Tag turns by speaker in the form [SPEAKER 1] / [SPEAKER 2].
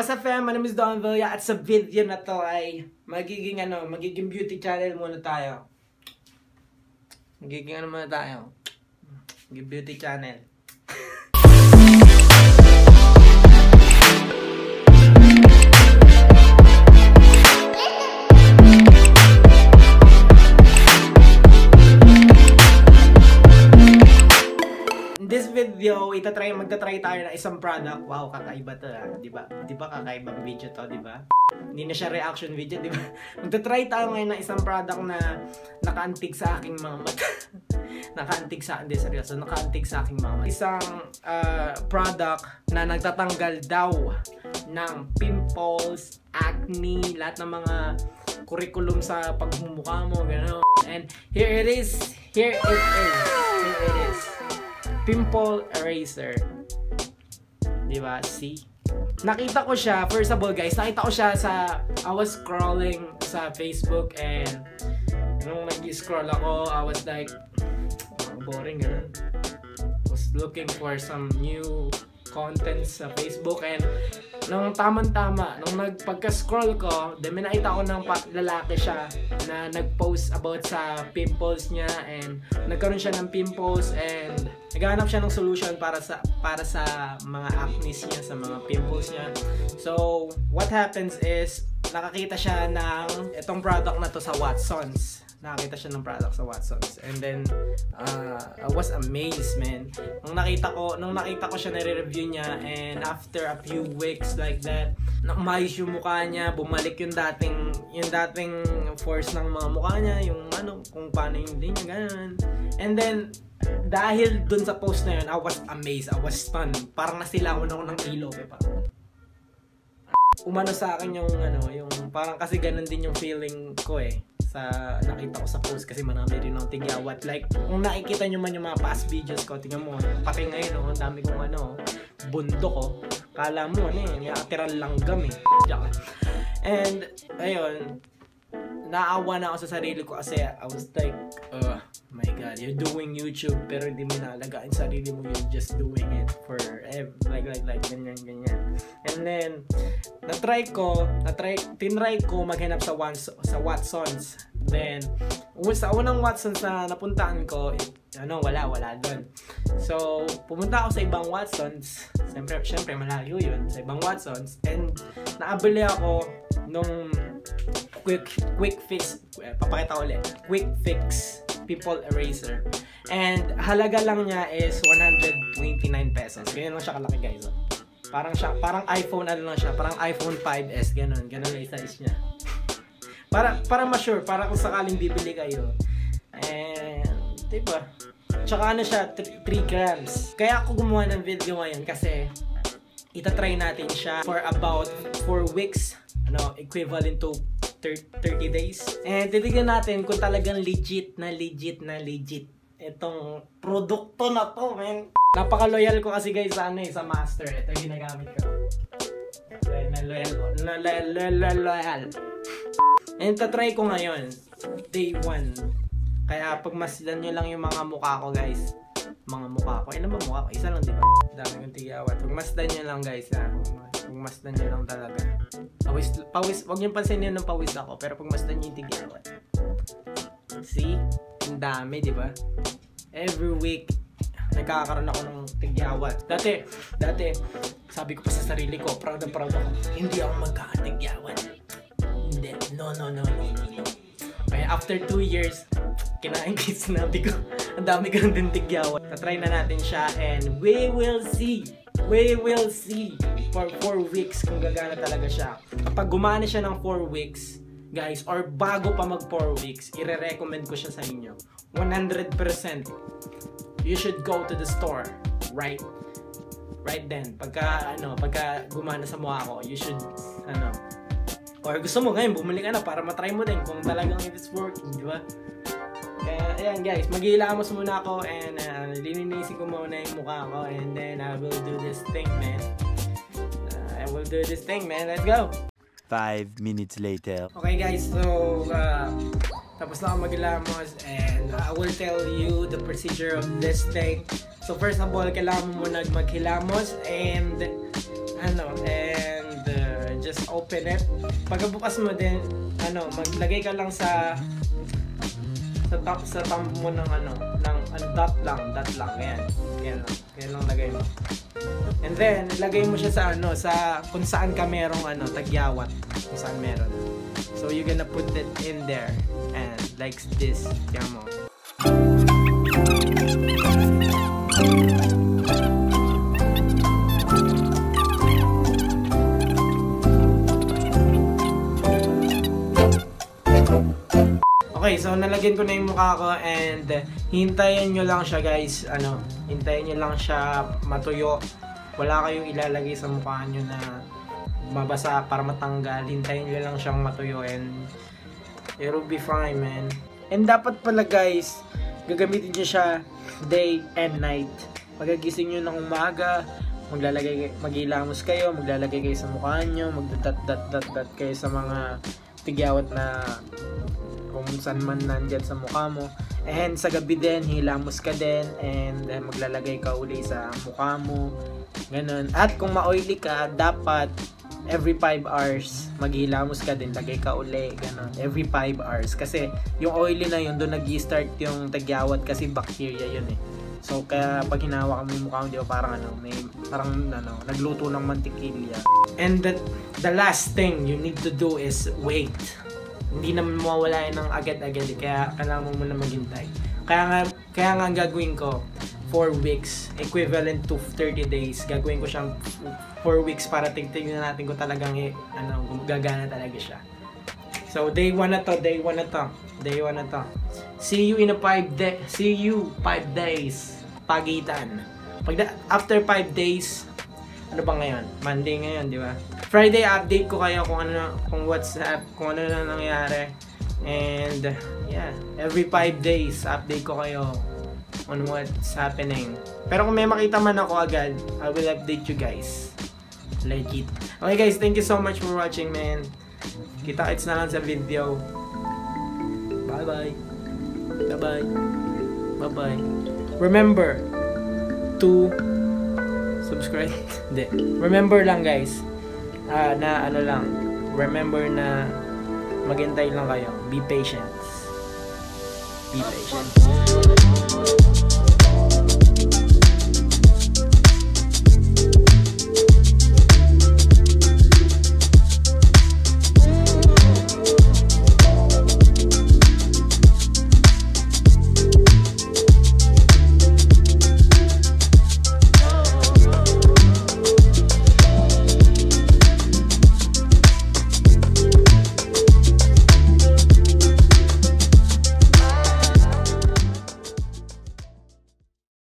[SPEAKER 1] What's up fam? My name is Don Villa at sa video na to ay magiging ano, magiging beauty channel muna tayo. Magiging ano muna tayo? Magiging beauty channel. magta-try tayo ng isang product. Wow, kakaiba to ah. Di ba? Di ba kakaibang video to, di ba? Hindi na siya reaction video, di ba? Magta-try tayo ngayon ng isang product na nakaantig sa aking mga mata. nakaantig sa, hindi seryoso, nakaantig sa aking mga mata. Isang ah, product na nagtatanggal daw ng pimples, acne, lahat ng mga curriculum sa pagmumukha mo, gano'n. And here it is. Here it is. Here it is pimple eraser. Di ba? See? Nakita ko siya, first of all guys, nakita ko siya sa, I was scrolling sa Facebook and nung nag-scroll ako, I was like, "Ah, boring ganun. Was looking for some new content sa Facebook. And nung tamang-tama, nung nagpagka-scroll ko, may nakita ko ng lalaki siya na nag-post about sa pimples niya. And nagkaroon siya ng pimples. And naghahanap siya ng solution para sa para sa mga acne niya, sa mga pimples niya. So, what happens is nakakita siya ng itong product na to sa Watsons nakakita siya ng product sa Watsons. And then, uh, I was amazed, man. Nung nakita ko, nung nakita ko siya nare-review niya, and after a few weeks like that, umayos yung mukha niya, bumalik yung dating, yung dating force ng mga mukha niya, yung ano, kung paano yung din niya, ganun. And then, dahil dun sa post na yun, I was amazed, I was stunned. Parang nasilangon ako ng ilog, eh, parang umano sa akin yung ano, yung parang kasi ganun din yung feeling ko eh sa nakita ko sa post kasi marami rin ng tigyawat. Like, kung nakikita nyo man yung mga past videos ko, tingnan mo, pati ngayon, oh, dami kong ano, bundok ko. Kala mo, ano eh, nakatiran langgam eh. And, ayun, naawa na ako sa sarili ko kasi I was like, uh, my God, you're doing YouTube pero hindi mo nalagaan sarili mo, you're just doing it for ev- like, like, like, ganyan, ganyan. And then, na-try ko, na-try, tinry ko maghanap sa, Wans, sa Watsons. Then, sa unang Watsons na napuntaan ko, eh, ano, wala, wala doon. So, pumunta ako sa ibang Watsons. Siyempre, siyempre malayo yun, sa ibang Watsons. And, naabili ako nung quick quick fix eh, papakita ko ulit quick fix pimple eraser. And halaga lang niya is 129 pesos. Ganyan lang siya kalaki guys. Parang siya parang iPhone ano lang siya parang iPhone 5s ganun. Ganun na size niya. Para para ma-sure para kung sakaling bibili kayo. And diba? Tsaka ano siya 3 grams. Kaya ako gumawa ng video ngayon kasi itatry natin siya for about 4 weeks ano equivalent to 30 days. And titignan natin kung talagang legit na legit na legit itong produkto na to, man. Napaka-loyal ko kasi guys sa ano eh, sa master. Ito yung ginagamit ko. Loyal na loyal ko. Loyal, loyal, loyal. And tatry ko ngayon. Day 1. Kaya pagmasdan nyo lang yung mga mukha ko guys. Mga mukha ko. Ilan ba mukha ko? Isa lang diba? Dami kong tigawat. Pagmasdan nyo lang guys ha. Pagmasdan nyo lang talaga. Pawis, pawis, wag niyong pansinin ng pawis ako, pero pagmasdan niyo yung tigawat. See? Ang dami, di ba? Every week, nagkakaroon ako ng tigyawat. Dati, dati, sabi ko pa sa sarili ko, proud na proud ako, hindi ako magkakatigyawat. Hindi. No, no, no, no, no. Kaya after two years, kinain ko sinabi ko, ang dami ko din tigyawat. Tatry na natin siya and we will see. We will see for 4 weeks kung gagana talaga siya. Kapag gumana siya ng 4 weeks, guys, or bago pa mag 4 weeks, ire-recommend ko siya sa inyo. 100%. You should go to the store, right? Right then. Pagka, ano, pagka gumana sa mukha ko, you should, ano, or gusto mo ngayon, bumili ka na para matry mo din kung talagang it is working, di ba? Kaya, ayan guys, maghihilamos muna ako and uh, lininisin ko muna yung mukha ko and then I will do this thing, man. Will do this thing, man. Let's go!
[SPEAKER 2] Five minutes later.
[SPEAKER 1] Okay guys, so uh, tapos na ako maghilamos and I will tell you the procedure of this thing. So first of all, kailangan mo muna maghilamos and ano, and uh, open it. Pagkabukas mo din, ano, maglagay ka lang sa sa top sa thumb mo ng ano, ng ano, dot lang, dot lang, ayan. Ayan lang, ayan lang lagay mo. And then, lagay mo siya sa ano, sa kung saan ka merong ano, tagyawat. Kung saan meron. So, you're gonna put it in there. And like this. Yan mo. Nalagyan ko na yung mukha ko and hintayin nyo lang siya guys, ano, hintayin nyo lang siya matuyo. Wala kayong ilalagay sa mukha nyo na mabasa para matanggal. Hintayin nyo lang siyang matuyo and it'll be fine, man. And dapat pala guys, gagamitin nyo siya day and night. Pagkagising nyo ng umaga, maglalagay, maghilamos kayo, maglalagay kayo sa mukha nyo, magdadat-dat-dat kayo sa mga tigyawat na kung saan man nandyan sa mukha mo. And sa gabi din, hilamos ka din and then maglalagay ka uli sa mukha mo. Ganun. At kung ma-oily ka, dapat every 5 hours maghilamos ka din, lagay ka uli, ganun. Every 5 hours. Kasi yung oily na yun, doon nag-start yung tagyawat kasi bacteria yun eh. So, kaya pag hinawa yung mukha mo, di ba, parang ano, may, parang ano, nagluto ng mantikilya. And the, the last thing you need to do is wait hindi naman mawawala yan ng agad-agad eh. Kaya kailangan mo muna maghintay. Kaya nga, kaya nga gagawin ko, 4 weeks, equivalent to 30 days. Gagawin ko siyang 4 weeks para tigtignan natin kung talagang eh, ano, gagana talaga siya. So, day 1 na to, day 1 na to, day 1 na to. See you in a 5 day, see you 5 days, pagitan. Pag after 5 days, ano ba ngayon? Monday ngayon, di ba? Friday update ko kayo kung ano kung what's up, kung ano na nangyari. And yeah, every 5 days update ko kayo on what's happening. Pero kung may makita man ako agad, I will update you guys. Legit. Okay guys, thank you so much for watching, man. Kita-kits na lang sa video. Bye-bye. Bye-bye. Bye-bye. Remember to subscribe. Hindi. Remember lang guys, uh, na ano lang, remember na maghintay lang kayo. Be patient. Be patient.